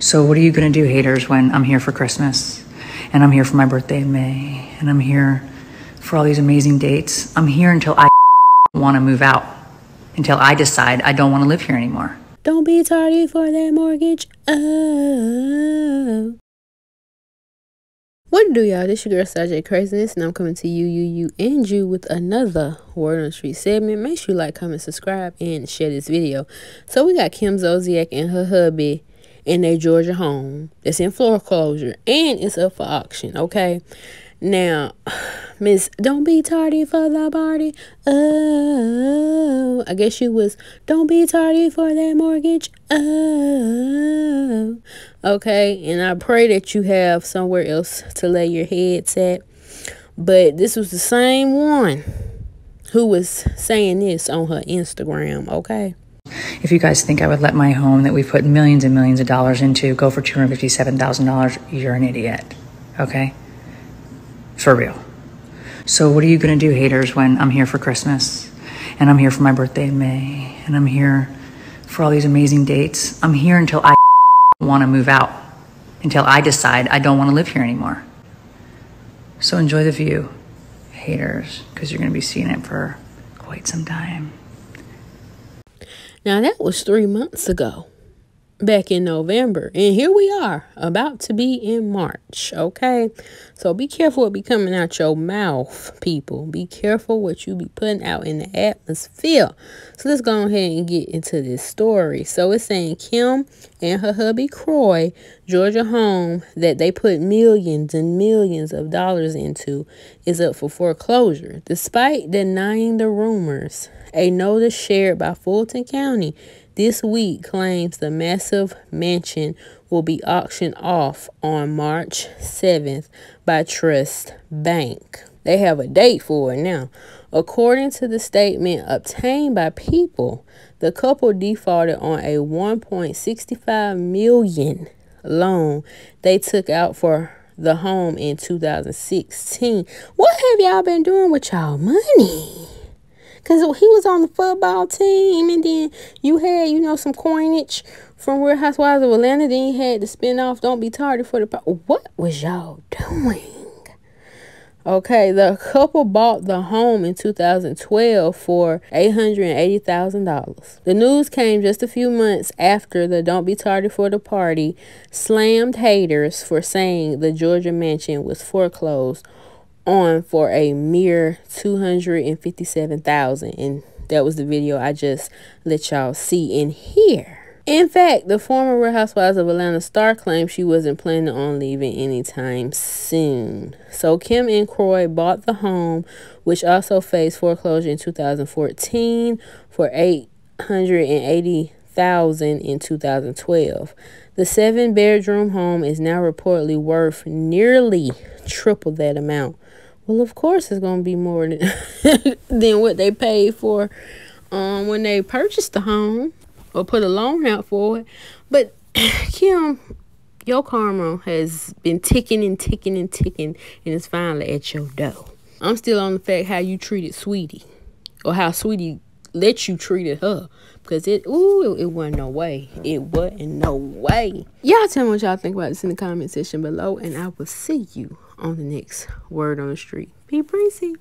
So, what are you going to do, haters, when I'm here for Christmas and I'm here for my birthday in May and I'm here for all these amazing dates? I'm here until I want to move out, until I decide I don't want to live here anymore. Don't be tardy for that mortgage. Oh. What do y'all? This your girl Starr J. Kraziness, and I'm coming to you, you, you, and you with another Word on the Street segment. Make sure you like, comment, subscribe, and share this video. So we got Kim Zolciak and her hubby in their Georgia home that's in foreclosure and it's up for auction, okay? Now, Miss, don't be tardy for the party. Oh, I guess you was, don't be tardy for that mortgage. Oh, okay. And I pray that you have somewhere else to lay your heads at. But this was the same one who was saying this on her Instagram, okay? If you guys think I would let my home that we put millions and millions of dollars into go for $257,000, you're an idiot. Okay? For real. So, what are you going to do, haters, when I'm here for Christmas and I'm here for my birthday in May and I'm here for all these amazing dates? I'm here until I want to move out, until I decide I don't want to live here anymore. So, enjoy the view, haters, because you're going to be seeing it for quite some time. Now, that was three months ago, back in November. And here we are, about to be in March, okay? So be careful what be coming out your mouth, people. Be careful what you be putting out in the atmosphere. So let's go ahead and get into this story. So it's saying Kim and her hubby Kroy, Georgia home that they put millions and millions of dollars into is up for foreclosure. Despite denying the rumors, a notice shared by Fulton County this week claims the massive mansion will be auctioned off on March 7th by Truist Bank. They have a date for it now. According to the statement obtained by People, the couple defaulted on a 1.65 million loan they took out for the home in 2016. What have y'all been doing with y'all money? Because he was on the football team, and then you had, you know, some coinage from Real Housewives of Atlanta. Then you had the spinoff, Don't Be Tardy for the... What was y'all doing? Okay, the couple bought the home in 2012 for $880,000. The news came just a few months after the Don't Be Tardy for the Party slammed haters for saying the Georgia mansion was foreclosed on for a mere 257,000 and that was the video I just let y'all see in here. In fact, the former Real Housewives of Atlanta star claimed she wasn't planning on leaving anytime soon. So Kim and Kroy bought the home, which also faced foreclosure in 2014 for 880,000 in 2012. The seven-bedroom home is now reportedly worth nearly triple that amount. Well, of course, it's going to be more than, than what they paid for um, when they purchased the home or put a loan out for it. But Kim, your karma has been ticking and ticking and ticking, and it's finally at your door. I'm still on the fact how you treated Sweetie, or how Sweetie let you treated her. Because it, ooh, it, it wasn't no way. It wasn't no way. Y'all tell me what y'all think about this in the comment section below, and I will see you on the next Word on the Street. Be breezy.